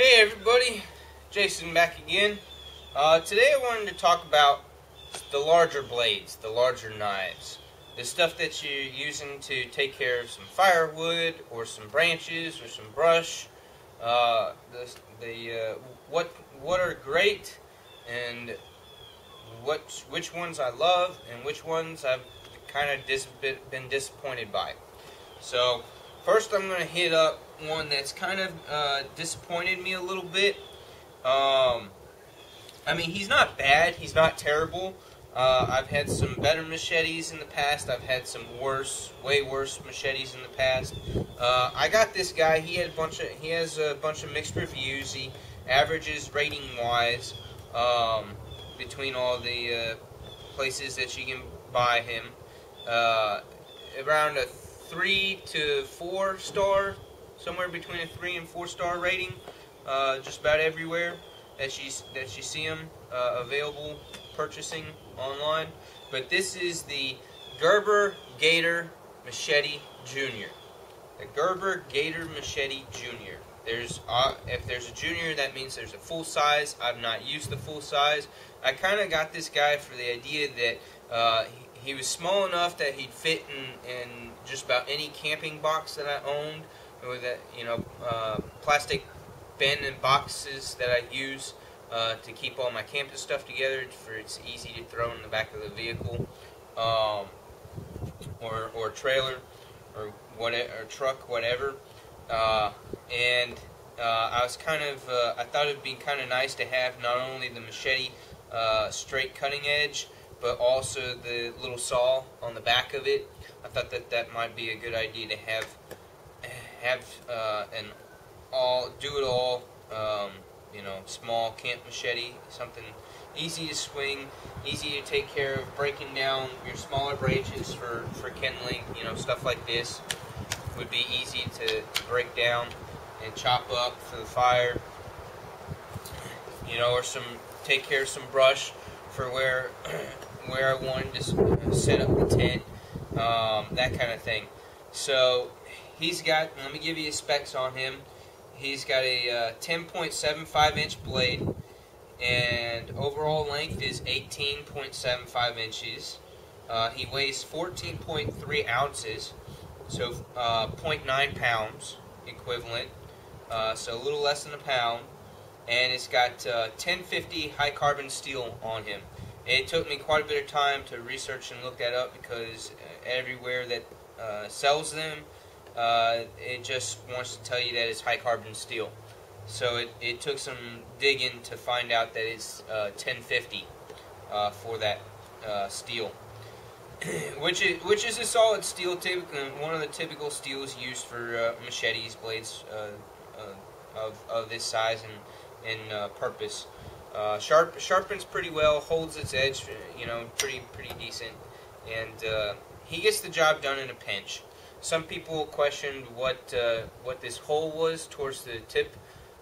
Hey everybody, Jason back again. Uh, today I wanted to talk about the larger blades, the larger knives. The stuff that you're using to take care of some firewood or some branches or some brush. Uh, the the uh, what what are great and what which ones I love and which ones I've kind of dis been disappointed by. So first I'm going to hit up one that's kind of uh, disappointed me a little bit. Um, I mean, he's not bad. He's not terrible. Uh, I've had some better machetes in the past. I've had some worse, way worse machetes in the past. Uh, I got this guy. He had a bunch of. He has a bunch of mixed reviews. He averages rating wise um, between all the uh, places that you can buy him. Uh, around a three to four star, somewhere between a three and four star rating, uh, just about everywhere that you that you see them uh, available purchasing online. But this is the Gerber Gator Machete Junior. The Gerber Gator Machete Junior. There's uh, if there's a junior, that means there's a full size. I've not used the full size. I kind of got this guy for the idea that uh, he, was small enough that he'd fit in, in just about any camping box that I owned, or that you know uh, plastic bin and boxes that I use uh, to keep all my camping stuff together. For it's easy to throw in the back of the vehicle, um, or or trailer, or whatever, or truck, whatever. Uh, and uh, I was kind of uh, I thought it'd be kind of nice to have not only the machete uh, straight cutting edge, but also the little saw on the back of it. I thought that that might be a good idea to have have uh, an all do it all um, you know small camp machete something easy to swing easy to take care of breaking down your smaller branches for for kindling you know stuff like this would be easy to, to break down and chop up for the fire you know or some take care of some brush for where where I wanted to set up the tent um, that kind of thing. So he's got, let me give you specs on him. He's got a uh, 10.75 inch blade, and overall length is 18.75 inches. Uh, he weighs 14.3 ounces, so uh, 0.9 pounds equivalent, uh, so a little less than a pound. And it's got 1050 uh, high carbon steel on him. It took me quite a bit of time to research and look that up because everywhere that uh, sells them, uh, it just wants to tell you that it's high carbon steel. So it, it took some digging to find out that it's uh, 1050 uh, for that uh, steel. which is which is a solid steel, typical, one of the typical steels used for uh, machetes, blades of, of this size and, and purpose. Sharp sharpens pretty well, holds its edge, you know, pretty pretty decent, and he gets the job done in a pinch. Some people questioned what uh, what this hole was towards the tip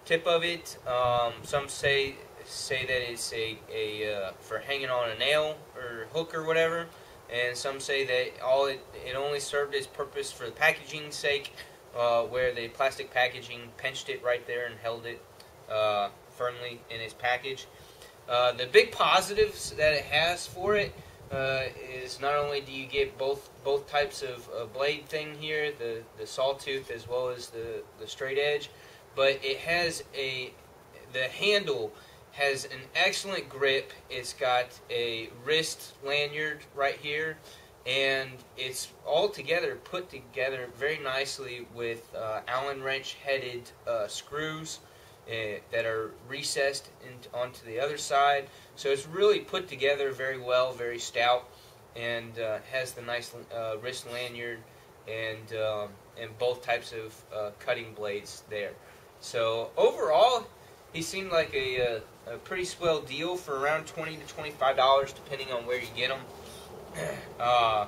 tip of it. Um, some say say that it's a, a uh, for hanging on a nail or hook or whatever, and some say that all it, it only served its purpose for the packaging sake, uh, where the plastic packaging pinched it right there and held it uh, firmly in its package. Uh, the big positives that it has for it uh, is not only do you get both both types of uh, blade thing here, the the sawtooth as well as the the straight edge, but it has a the handle has an excellent grip. It's got a wrist lanyard right here, and it's all together put together very nicely with uh, Allen wrench headed uh, screws uh, that are recessed into, onto the other side. So it's really put together very well, very stout, and uh, has the nice uh, wrist lanyard and um, and both types of uh, cutting blades there. So overall, he seemed like a, a, a, pretty swell deal for around twenty to twenty five dollars, depending on where you get them. Uh,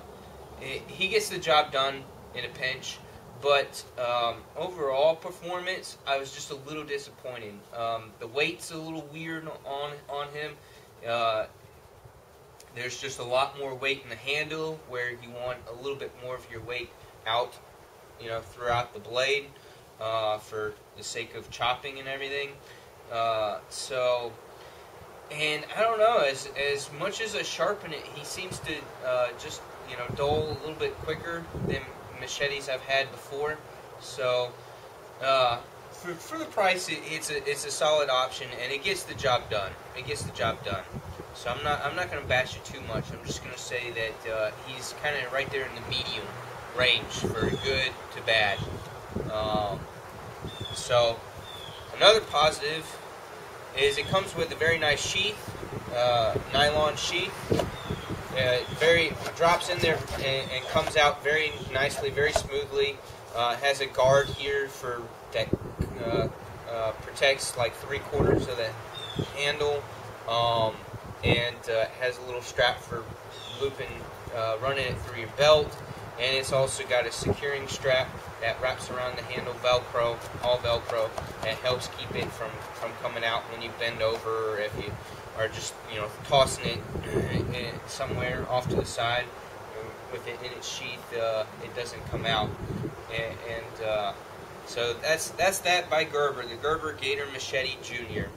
he gets the job done in a pinch. But um, overall performance, I was just a little disappointed. Um, the weight's a little weird on on him. Uh, there's just a lot more weight in the handle where you want a little bit more of your weight out, you know, throughout the blade uh, for the sake of chopping and everything. Uh, so, and I don't know, as as much as I sharpen it, he seems to uh, just you know dull a little bit quicker than machetes I've had before. So, uh, for, for the price, it, it's a it's a solid option, and it gets the job done. It gets the job done. So I'm not I'm not going to bash it too much. I'm just going to say that uh, he's kind of right there in the medium range for good to bad. Um, so another positive is it comes with a very nice sheath, uh, nylon sheath. Uh, very drops in there and, and, comes out very nicely, very smoothly. Uh, has a guard here for that uh, uh, protects like three quarters of the handle, um, and uh, has a little strap for looping, running it through your belt and it's also got a securing strap that wraps around the handle velcro all velcro that helps keep it from from coming out when you bend over or if you are just you know tossing it somewhere off to the side with it in its sheath uh, it doesn't come out. And, and uh, so that's that's that by Gerber the Gerber Gator Machete Junior.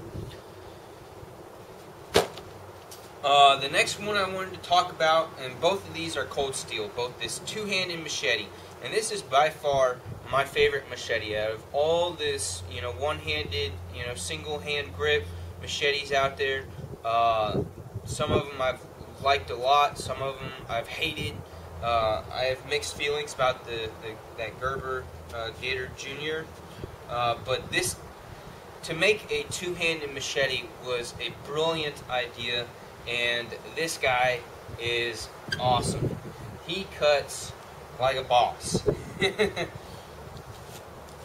Uh, the next one I wanted to talk about, and both of these are cold steel, both this two-handed machete, and this is by far my favorite machete out of all this, you know, one-handed, you know, single-hand grip machetes out there. Uh, some of them I've liked a lot, some of them I've hated. Uh, I have mixed feelings about the, the that Gerber uh, Gator Junior, uh, but this to make a two-handed machete was a brilliant idea and this guy is awesome. He cuts like a boss.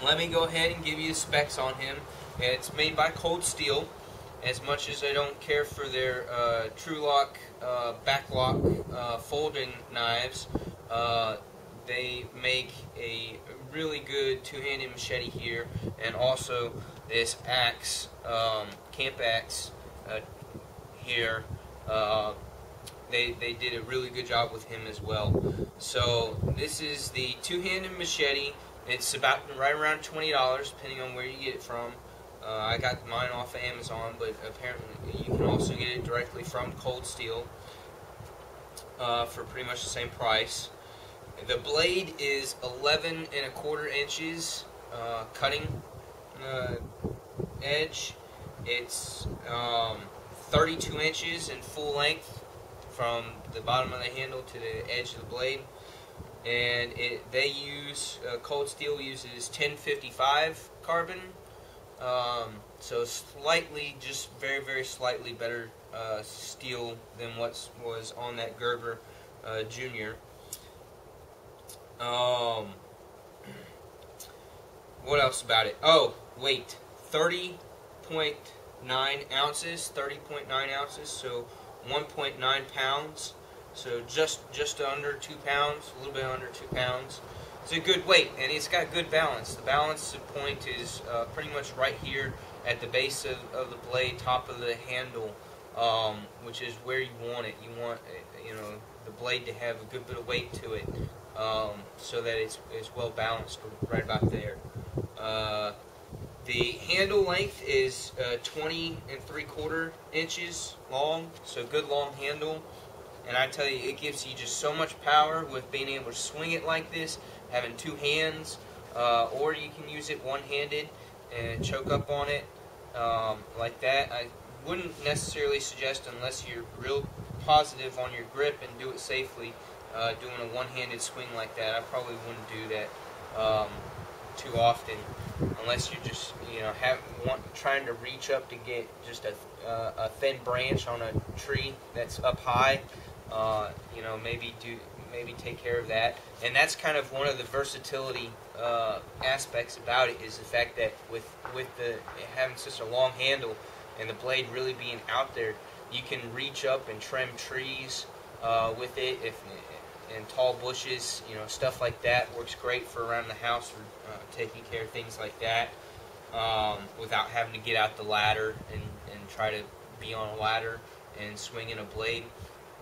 Let me go ahead and give you the specs on him. It's made by Cold Steel. As much as I don't care for their uh, Trulock uh, backlock uh, folding knives, uh, they make a really good two-handed machete here, and also this axe, um, camp axe uh, here uh, they, they did a really good job with him as well. So this is the two-handed machete. It's about right around $20, depending on where you get it from. Uh, I got mine off of Amazon, but apparently you can also get it directly from Cold Steel uh, for pretty much the same price. The blade is 11 and a quarter inches uh, cutting uh, edge. It's um, 32 inches in full length from the bottom of the handle to the edge of the blade. And it, they use, uh, Cold Steel uses 1055 carbon. Um, so slightly, just very, very slightly better uh, steel than what was on that Gerber uh, Junior. Um, what else about it? Oh, weight. 30 point 9 ounces, 30.9 ounces, so 1.9 pounds. So just just under 2 pounds, a little bit under 2 pounds. It's a good weight, and it's got good balance. The balance point is uh, pretty much right here at the base of, of the blade, top of the handle, um, which is where you want it. You want uh, you know the blade to have a good bit of weight to it, um, so that it's, it's well balanced right about there. Uh, the handle length is uh, 20 and 3 quarter inches long, so good long handle. And I tell you, it gives you just so much power with being able to swing it like this, having two hands, uh, or you can use it one-handed and choke up on it um, like that. I wouldn't necessarily suggest, unless you're real positive on your grip and do it safely, uh, doing a one-handed swing like that. I probably wouldn't do that. Um, too often, unless you're just you know have want trying to reach up to get just a uh, a thin branch on a tree that's up high. Uh, you know, maybe do maybe take care of that, and that's kind of one of the versatility uh, aspects about it is the fact that with with the having such a long handle and the blade really being out there, you can reach up and trim trees uh, with it if and tall bushes, you know, stuff like that works great for around the house for uh, taking care of things like that um, without having to get out the ladder and, and try to be on a ladder and swinging a blade.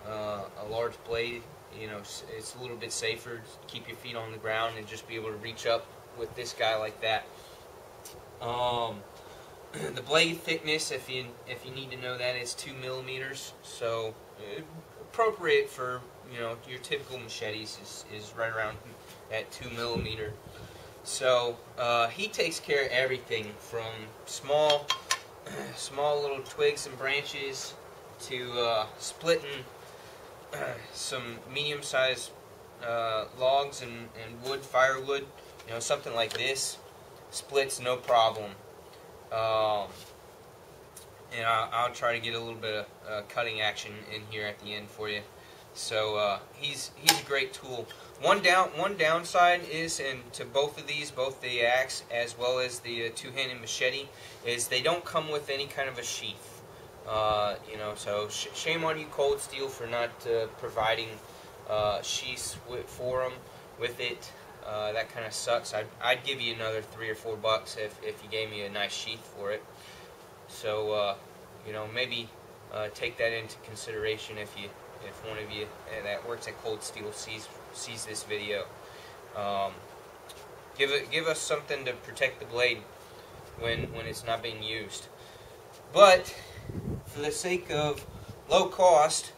Uh, a large blade, you know, it's a little bit safer to keep your feet on the ground and just be able to reach up with this guy like that. Um, the blade thickness, if you if you need to know that, is two millimeters. So uh, appropriate for you know your typical machetes is, is right around at two millimeter. So uh, he takes care of everything from small small little twigs and branches to uh, splitting some medium-sized uh, logs and, and wood, firewood, you know, something like this, splits no problem. Um, and I'll, I'll, try to get a little bit of uh, cutting action in here at the end for you. So uh, he's he's a great tool. One down one downside is, and to both of these, both the axe as well as the uh, two-handed machete, is they don't come with any kind of a sheath. Uh, you know, so sh shame on you, Cold Steel, for not uh, providing uh, sheaths for them with it. Uh, that kind of sucks. I'd, I'd give you another three or four bucks if, if you gave me a nice sheath for it. So, uh, you know, maybe uh, take that into consideration if you if one of you uh, that works at Cold Steel sees sees this video. Um, give it give us something to protect the blade when when it's not being used. But for the sake of low cost,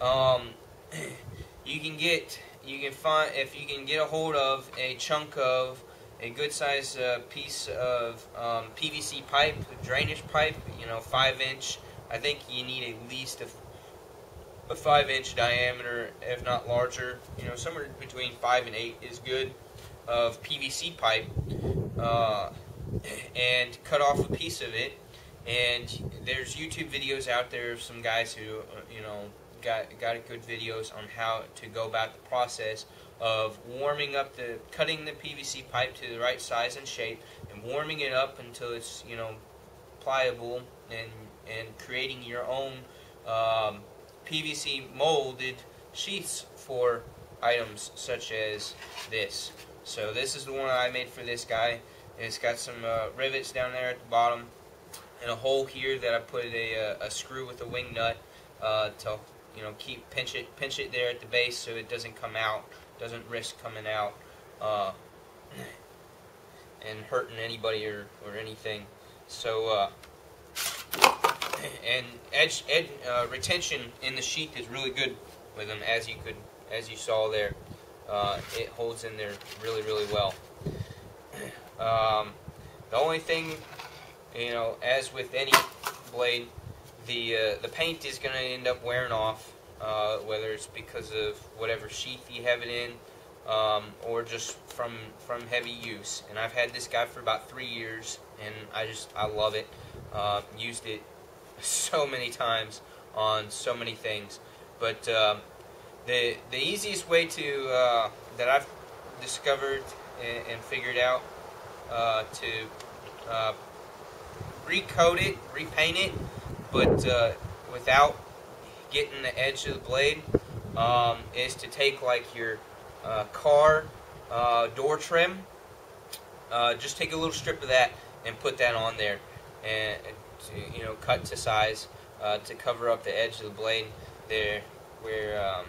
um, you can get you can find if you can get a hold of a chunk of a good size uh, piece of um, PVC pipe, drainage pipe, you know, five inch. I think you need at least a, a five inch diameter, if not larger. You know, somewhere between five and eight is good of PVC pipe, uh, and cut off a piece of it. And there's YouTube videos out there of some guys who, uh, you know, got got good videos on how to go about the process of warming up the cutting the PVC pipe to the right size and shape and warming it up until it's you know pliable and and creating your own um, PVC molded sheaths for items such as this. So this is the one I made for this guy. It's got some uh, rivets down there at the bottom and a hole here that I put a, a, a screw with a wing nut uh, to you know keep pinch it pinch it there at the base so it doesn't come out doesn't risk coming out uh, and hurting anybody or, or anything. So uh, and edge, ed, uh, retention in the sheath is really good with them as you could as you saw there. Uh, it holds in there really really well. Um, the only thing you know as with any blade the uh, the paint is going to end up wearing off, uh, whether it's because of whatever sheath you have it in, um, or just from from heavy use. And I've had this guy for about three years, and I just I love it. Uh, used it so many times on so many things, but um, the the easiest way to uh, that I've discovered and, and figured out uh, to uh, recoat it, repaint it but uh, without getting the edge of the blade, um, is to take like your uh, car uh, door trim, uh, just take a little strip of that and put that on there, and you know cut to size uh, to cover up the edge of the blade there, where um,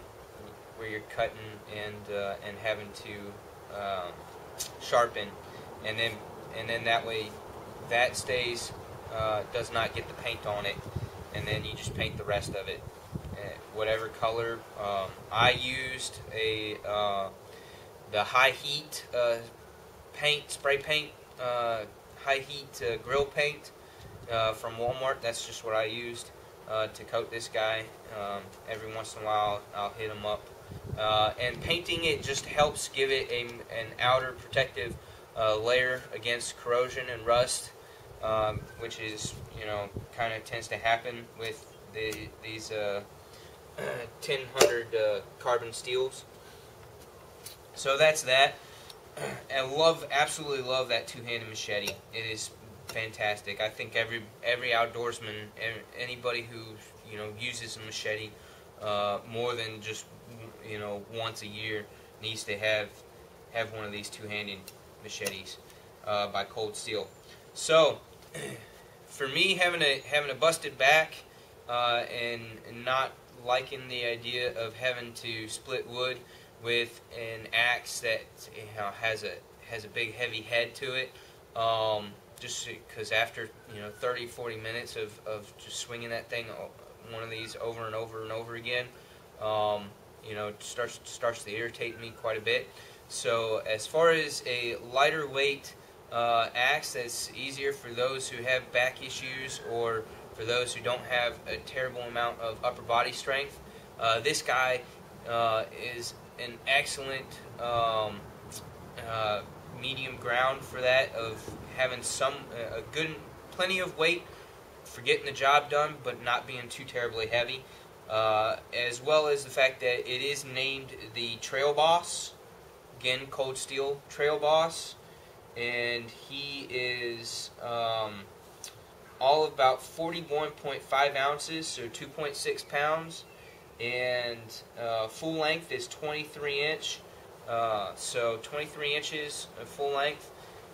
where you're cutting and uh, and having to um, sharpen, and then and then that way that stays uh, does not get the paint on it, and then you just paint the rest of it, uh, whatever color. Um, I used a uh, the high heat uh, paint, spray paint, uh, high heat uh, grill paint from Walmart. That's just what I used to coat this guy. Um, every once in a while, I'll hit him up. and painting it just helps give it a, an outer protective layer against corrosion and rust um, which is you know kind of tends to happen with the, these uh, 1000 uh, carbon steels. So that's that. I love, absolutely love that two-handed machete. It is fantastic. I think every every outdoorsman, anybody who you know uses a machete uh, more than just you know once a year, needs to have have one of these two-handed machetes uh, by Cold Steel. So for me, having a having a busted back uh, and, and not liking the idea of having to split wood with an axe that you know, has a has a big heavy head to it, um, just because after you know 30, 40 minutes of, of just swinging that thing, one of these over and over and over again, um, you know, starts starts to irritate me quite a bit. So as far as a lighter weight uh, that's easier for those who have back issues or for those who don't have a terrible amount of upper body strength, uh, this guy uh, is an excellent um, uh, medium ground for that of having some a good plenty of weight for getting the job done, but not being too terribly heavy. Uh, as well as the fact that it is named the Trail Boss, again Cold Steel Trail Boss, and he is um, all about 41.5 ounces, so 2.6 pounds, and uh, full length is 23 inch, uh, so 23 inches full length.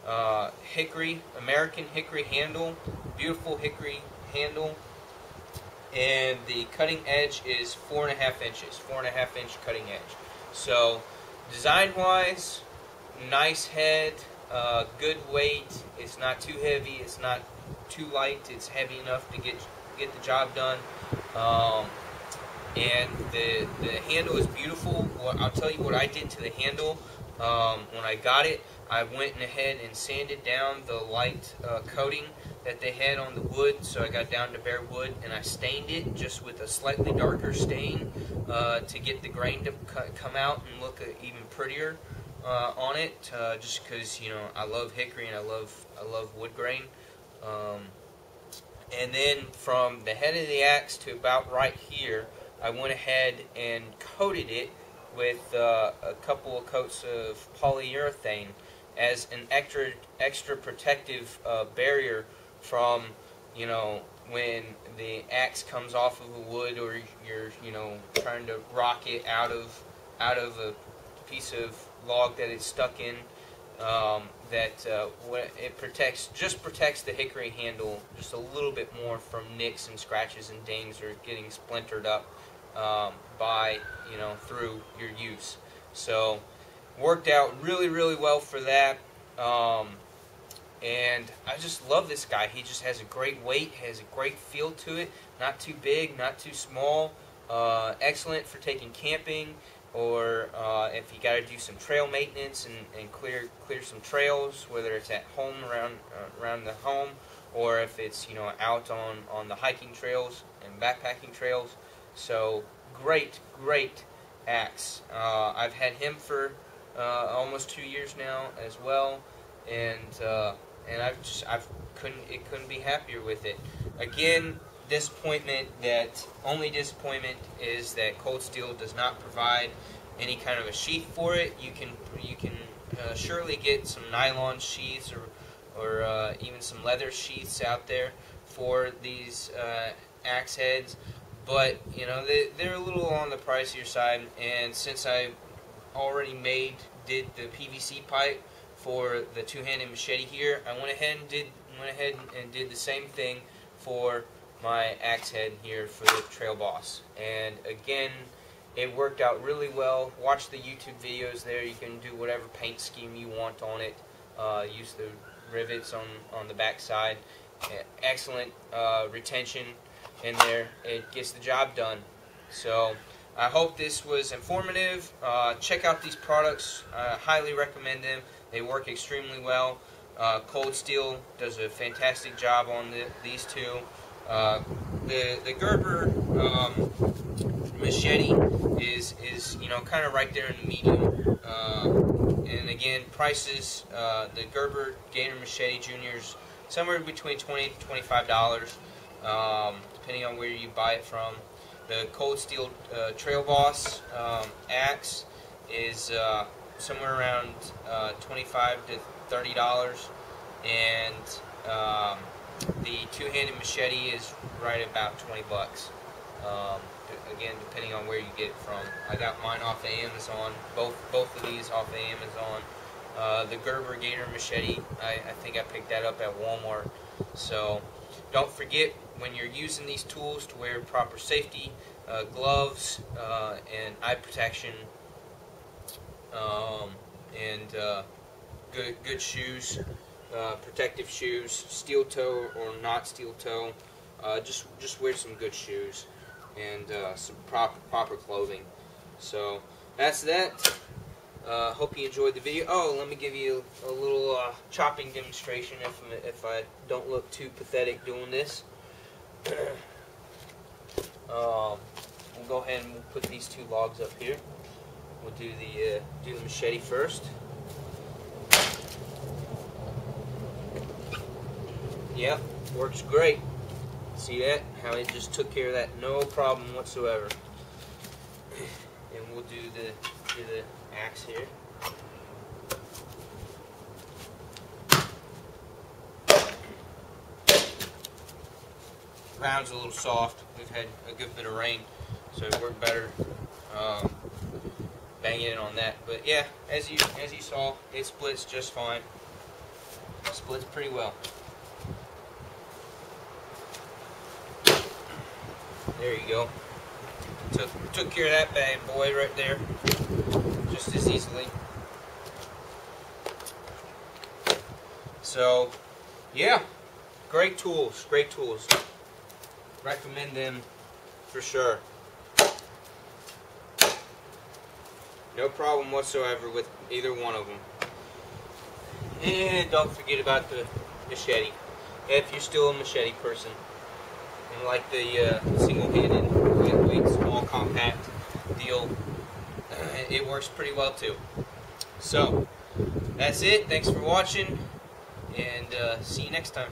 Uh, hickory, American hickory handle, beautiful hickory handle, and the cutting edge is four and a half inches, four and a half inch cutting edge. So, design wise, nice head, uh, good weight. It's not too heavy. It's not too light. It's heavy enough to get get the job done. Um, and the the handle is beautiful. Well, I'll tell you what I did to the handle um, when I got it. I went ahead and sanded down the light uh, coating that they had on the wood, so I got down to bare wood and I stained it just with a slightly darker stain uh, to get the grain to come out and look even prettier uh, on it. Uh, just because you know I love hickory and I love I love wood grain. Um, and then from the head of the axe to about right here, I went ahead and coated it with uh, a couple of coats of polyurethane as an extra extra protective uh, barrier from you know when the axe comes off of the wood or you're you know trying to rock it out of out of a piece of log that it's stuck in um, that uh, it protects just protects the hickory handle just a little bit more from nicks and scratches and dings or getting splintered up um, by you know through your use. So worked out really really well for that. Um, and I just love this guy. He just has a great weight, has a great feel to it. Not too big, not too small. Uh, excellent for taking camping or uh, if you got to do some trail maintenance and, and clear clear some trails, whether it's at home around uh, around the home, or if it's you know out on on the hiking trails and backpacking trails. So great, great axe. Uh, I've had him for uh, almost two years now as well, and uh, and I've just I've couldn't it couldn't be happier with it. Again, disappointment that only disappointment is that Cold Steel does not provide any kind of a sheath for it. You can you can uh, surely get some nylon sheaths or or uh, even some leather sheaths out there for these uh, axe heads, but you know they they're a little on the pricier side. And since I already made did the PVC pipe for the two-handed machete here, I went ahead and did went ahead and did the same thing for my axe head here for the Trail Boss. And again, it worked out really well. Watch the YouTube videos there. You can do whatever paint scheme you want on it. Uh, use the rivets on, on the back side. Excellent uh, retention in there. It gets the job done. So I hope this was informative. Uh, check out these products. I highly recommend them. They work extremely well. Uh, Cold Steel does a fantastic job on the, these two. Uh, the the Gerber um, machete is is you know kind of right there in the medium. Uh, and again, prices uh, the Gerber Gator Machete Juniors somewhere between twenty to twenty five dollars, um, depending on where you buy it from. The Cold Steel uh, Trail Boss um, axe is uh, somewhere around twenty five to thirty dollars, and um, the two-handed machete is right about 20 bucks. Um, again, depending on where you get it from. I got mine off of Amazon. Both both of these off of Amazon. Uh, the Gerber Gator machete, I, I think I picked that up at Walmart. So don't forget when you're using these tools to wear proper safety uh, gloves uh, and eye protection um, and uh, good good shoes uh, protective shoes, steel toe or not steel toe. Uh, just just wear some good shoes and uh, some proper proper clothing. So that's that. Uh, hope you enjoyed the video. Oh, let me give you a little uh, chopping demonstration if if I don't look too pathetic doing this. um, we'll go ahead and we'll put these two logs up here. We'll do the do the machete first. Yep, works great. See that? How it just took care of that, no problem whatsoever. And we'll do the do the axe here. Ground's a little soft. We've had a good bit of rain, so it worked better. Um, banging it on that, but yeah, as you as you saw, it splits just fine. It splits pretty well. There you go. Took, took care of that bad boy right there. Just as easily. So, yeah. Great tools. Great tools. Recommend them for sure. No problem whatsoever with either one of them. And don't forget about the machete. If you're still a machete person and like the uh, single-handed, lightweight, small, compact deal, uh, it works pretty well too. So, that's it. Thanks for watching, and uh, see you next time.